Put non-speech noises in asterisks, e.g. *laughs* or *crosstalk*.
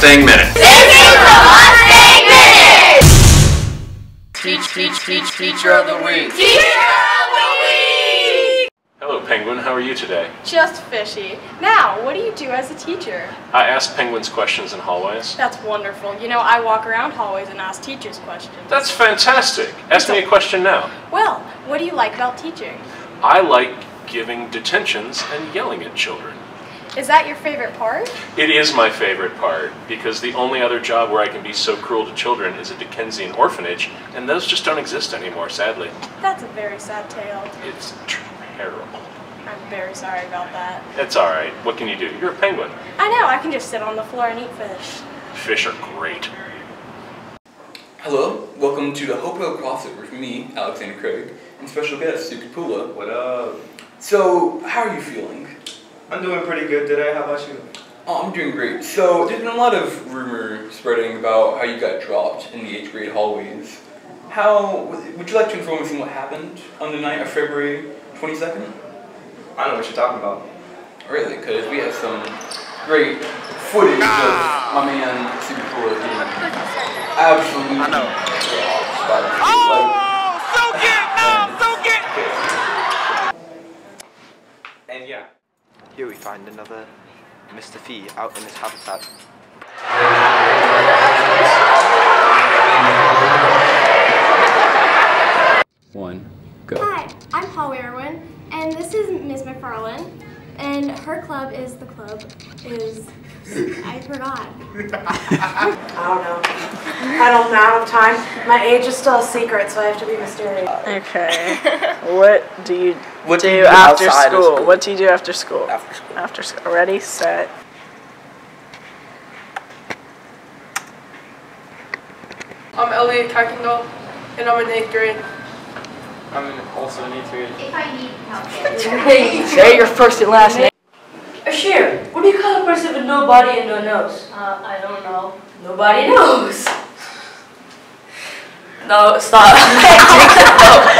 Mustang Minute. This is the Mustang Minute! Teach, teach, teach, teacher of the week. Teacher of the week! Hello, Penguin. How are you today? Just fishy. Now, what do you do as a teacher? I ask penguins questions in hallways. That's wonderful. You know, I walk around hallways and ask teachers questions. That's fantastic. Ask me a question now. Well, what do you like about teaching? I like giving detentions and yelling at children. Is that your favorite part? It is my favorite part because the only other job where I can be so cruel to children is a Dickensian orphanage, and those just don't exist anymore, sadly. That's a very sad tale. It's terrible. I'm very sorry about that. It's alright. What can you do? You're a penguin. I know, I can just sit on the floor and eat fish. Fish are great. Hello, welcome to the Hopewell crossover with me, Alexander Craig, and special guest, Suki Pula. What up? So, how are you feeling? I'm doing pretty good today. How about you? Oh, I'm doing great. So, there's been a lot of rumor spreading about how you got dropped in the 8th grade hallways. How, would you like to inform us on what happened on the night of February 22nd? I don't know what you're talking about. Really, because we have some great footage of my man, Suki Pula, being absolutely I know so get, no, so get. And yeah. Here we find another Mr. Fee out in his habitat. One, go. Hi, I'm Holly Irwin, and this is Ms. McFarland, and her club is the club is I forgot. I don't know. I don't know. I don't have time. My age is still a secret, so I have to be mysterious. Okay. *laughs* what do you What do, do you after school? school? What do you do after school? After school. After school. Ready, set. I'm Elliot Kuykendall, and I'm in eighth grade. I'm also in eighth grade. If I need help. Hey, say your first and last name. Ashir, what do you call a person with no body and no nose? Uh, I don't know. Nobody knows. No, stop. *laughs*